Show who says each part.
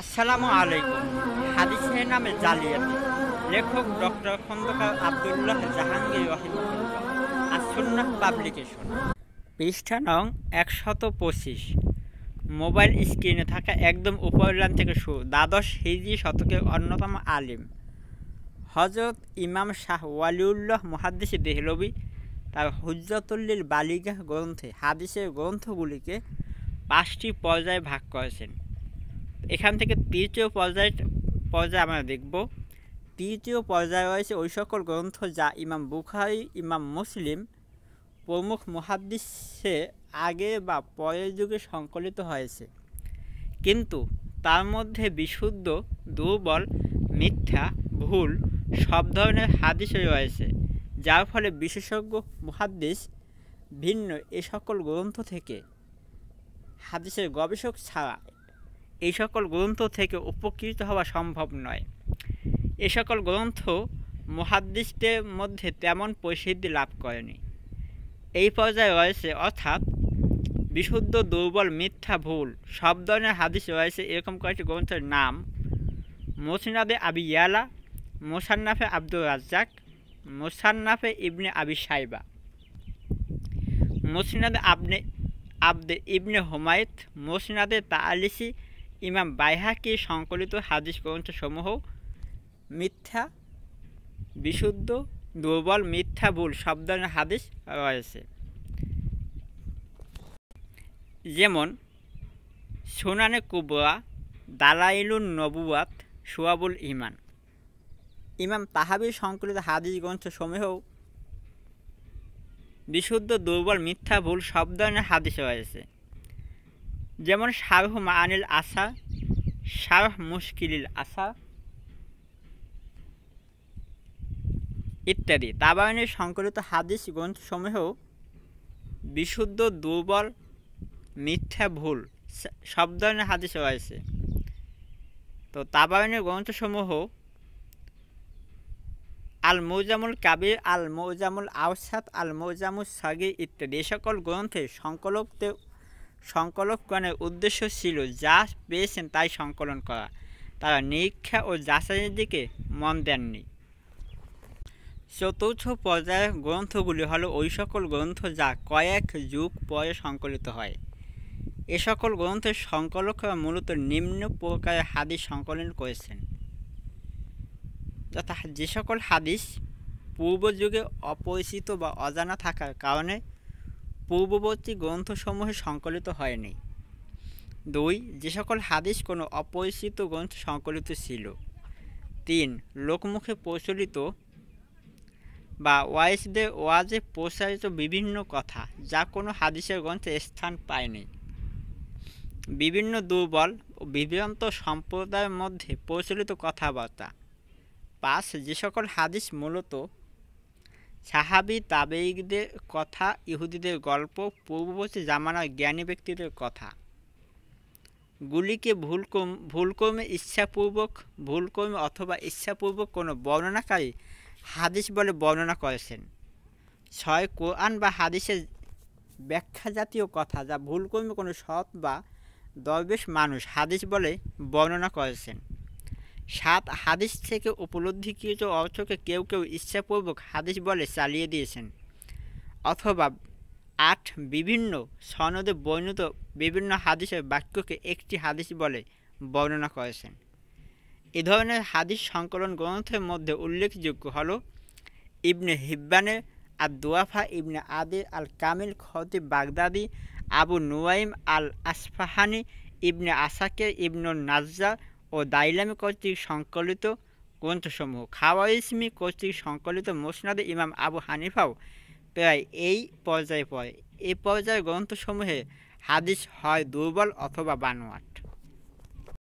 Speaker 1: আসসালামু আলাইকুম। হাদিসের নামে জালিয়াতি। লেখক ডক্টর খন্দকার আবদুল্লাহ জাহাঙ্গীর রহিমুল্লাহ। আসন্নাহ পাবলিকেশন। পৃষ্ঠা নং একশত পঁচিশ। মোবাইল স্ক্রিনে থাকা একদম উপরের লাইন থেকে শুরু। দ্বাদশ হিজি শতকের অন্যতম আলিম। হজরত ইমাম শাহ ওয়ালিউল্লাহ মুহাদ্দিস দেহলবি তার হুজ্জতুল্লিল বালিগা গ্রন্থে হাদিসের গ্রন্থগুলিকে পাঁচটি পর্যায়ে ভাগ করেছেন। এখান থেকে তৃতীয় পর্যায়ে পর্যায়ে আমরা দেখব। তৃতীয় পর্যায়ে রয়েছে ওই সকল গ্রন্থ যা ইমাম বুখারি, ইমাম মুসলিম প্রমুখ মুহাদ্দিসে আগে বা পরের যুগে সংকলিত হয়েছে। কিন্তু তার মধ্যে বিশুদ্ধ, দুর্বল, মিথ্যা, ভুল সব ধরনের হাদিস রয়েছে, যার ফলে বিশেষজ্ঞ, মুহাদ্দিস ভিন্ন এ সকল গ্রন্থ থেকে হাদিসের গবেষক ছাড়া এই সকল গ্রন্থ থেকে উপকৃত হওয়া সম্ভব নয়। এ সকল গ্রন্থ মহাদ্দিসদের মধ্যে তেমন প্রসিদ্ধি লাভ করেনি। এই পর্যায়ে রয়েছে, অর্থাৎ বিশুদ্ধ, দুর্বল, মিথ্যা, ভুল, সব ধরনের হাদিস রয়েছে এরকম কয়েকটি গ্রন্থের নাম। মোসিনাদে আবি ইয়ালা, মোসান্নাফে আব্দুল রাজ্জাক, মোসান্নাফে ইবনে আবি সাইবা মোসিনাদে আবনে, আবদে ইবনে হুমায়ত, মোসিনাদে তালিসি ইমাম বাইহাকি সংকলিত হাদিস গ্রন্থসমূহ মিথ্যা, বিশুদ্ধ, দুর্বল, মিথ্যা, ভুল সব ধরনের হাদিস রয়েছে। যেমন সুনানে কুবরা, দালাইলুন নবুয়াত সুয়াবুল ইমান ইমাম তাহাবির সংকলিত হাদিস গ্রন্থসমূহেও বিশুদ্ধ, দুর্বল, মিথ্যা, ভুল সব ধরনের হাদিস রয়েছে। যেমন শারহ মানিল আসা শারহ মুশকিলিল আসা ইত্যাদি। তাবায়নের সংকলিত হাদিস গ্রন্থসমূহেও বিশুদ্ধ, দুর্বল, মিথ্যা, ভুল সব ধরনের হাদিস রয়েছে। তো তাবায়নের গ্রন্থসমূহ আল মৌজামুল কাবির আল মৌজামুল আওসাদ আল মৌজামুল সাগির ইত্যাদি। এ সকল গ্রন্থে সংকলকদের সংকলকগণের উদ্দেশ্য ছিল যা পেয়েছেন তাই সংকলন করা। তারা নিরীক্ষা ও যাচাইয়ের দিকে মন দেননি। চতুর্থ পর্যায়ের গ্রন্থগুলি হলো ওই সকল গ্রন্থ যা কয়েক যুগ পরে সংকলিত হয়। এ সকল গ্রন্থের সংকলকরা মূলত নিম্ন প্রকারের হাদিস সংকলন করেছেন। যথা যে সকল হাদিস পূর্ব যুগে অপরিচিত বা অজানা থাকার কারণে পূর্ববর্তী গ্রন্থসমূহে সংকলিত হয়নি। দুই, যে সকল হাদিস কোনো অপরিচিত গ্রন্থ সংকলিত ছিল। তিন, লোকমুখে প্রচলিত বা ওয়াইসদের ওয়াজে প্রসারিত বিভিন্ন কথা যা কোনো হাদিসের গ্রন্থে স্থান পায়নি। বিভিন্ন দুর্বল ও বিভ্রান্ত সম্প্রদায়ের মধ্যে প্রচলিত কথাবার্তা। পাঁচ, যে সকল হাদিস মূলত সাহাবি তাবেইকদের কথা, ইহুদিদের গল্প, পূর্ববর্তী জামানার জ্ঞানী ব্যক্তিদের কথা। গুলিকে ভুল ভুলকর্মে ইচ্ছাপূর্বক, ভুলকর্মে অথবা ইচ্ছাপূর্বক কোনো বর্ণনাকারী হাদিস বলে বর্ণনা করেছেন। ছয়, কোরআন বা হাদিসের ব্যাখ্যা জাতীয় কথা যা ভুলকর্মে কোনো সৎ বা দরবেশ মানুষ হাদিস বলে বর্ণনা করেছেন। সাত হাদিস থেকে উপলব্ধিকৃত অর্থকে কেউ কেউ ইচ্ছাপূর্বক হাদিস বলে চালিয়ে দিয়েছেন। অথবা আট বিভিন্ন সনদে বর্ণিত বিভিন্ন হাদিসের বাক্যকে একটি হাদিস বলে বর্ণনা করেছেন। এ ধরনের হাদিস সংকলন গ্রন্থের মধ্যে উল্লেখযোগ্য হল ইবনে হিব্বানে আর দোয়াফা ইবনে আদির আল কামিল খতিব বাগদাদি, আবু নুয়াইম আল আসফাহানি ইবনে আসাকের ইবনু নাজ্জা ও দাইলামি কর্তৃক সংকলিত গ্রন্থসমূহ। খাওয়াইসমি কর্তৃক সংকলিত মোসনাদ ইমাম আবু হানিফাও প্রায় এই পর্যায়ে পড়ে। এই পর্যায়ের গ্রন্থসমূহে হাদিস হয় দুর্বল অথবা বানোয়াট।